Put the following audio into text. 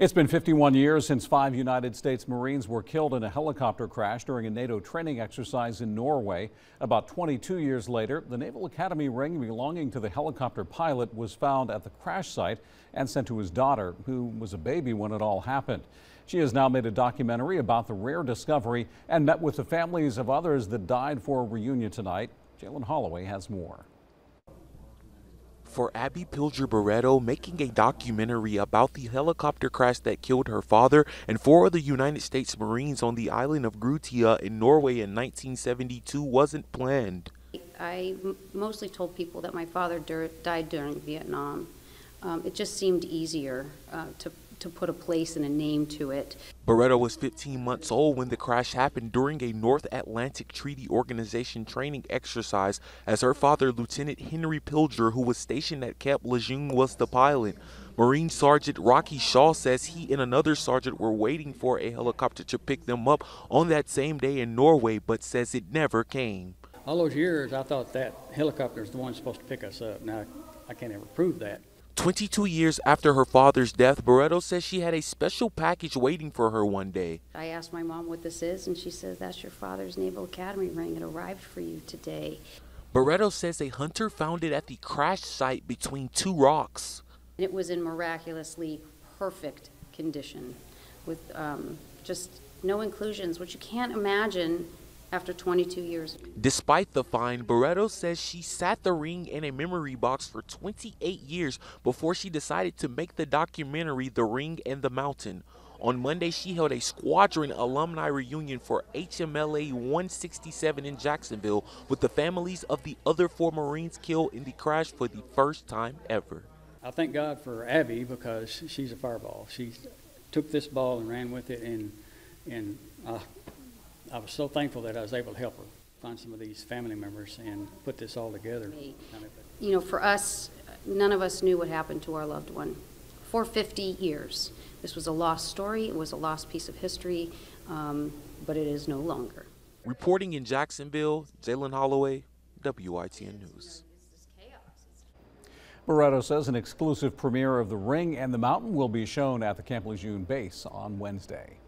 It's been 51 years since five United States Marines were killed in a helicopter crash during a NATO training exercise in Norway. About 22 years later, the Naval Academy ring belonging to the helicopter pilot was found at the crash site and sent to his daughter, who was a baby when it all happened. She has now made a documentary about the rare discovery and met with the families of others that died for a reunion tonight. Jalen Holloway has more for Abby Pilger Barreto making a documentary about the helicopter crash that killed her father and four other United States Marines on the island of Grytøya in Norway in 1972 wasn't planned. I mostly told people that my father died during Vietnam. Um, it just seemed easier uh, to to put a place and a name to it. Barreto was 15 months old when the crash happened during a North Atlantic Treaty Organization training exercise as her father, Lieutenant Henry Pilger, who was stationed at Camp Lejeune, was the pilot. Marine Sergeant Rocky Shaw says he and another sergeant were waiting for a helicopter to pick them up on that same day in Norway, but says it never came. All those years, I thought that helicopter was the one supposed to pick us up. Now, I can't ever prove that. 22 years after her father's death, Barreto says she had a special package waiting for her one day. I asked my mom what this is, and she says, That's your father's Naval Academy ring. It arrived for you today. Barreto says a hunter found it at the crash site between two rocks. It was in miraculously perfect condition with um, just no inclusions, which you can't imagine after 22 years. Despite the fine, Barreto says she sat the ring in a memory box for 28 years before she decided to make the documentary The Ring and the Mountain. On Monday, she held a squadron alumni reunion for HMLA 167 in Jacksonville with the families of the other four Marines killed in the crash for the first time ever. I thank God for Abby because she's a fireball. She took this ball and ran with it, and and uh, I was so thankful that I was able to help her find some of these family members and put this all together. You know, for us, none of us knew what happened to our loved one for 50 years. This was a lost story, it was a lost piece of history, um, but it is no longer. Reporting in Jacksonville, Jalen Holloway, WITN News. Barreto says an exclusive premiere of The Ring and the Mountain will be shown at the Camp Lejeune base on Wednesday.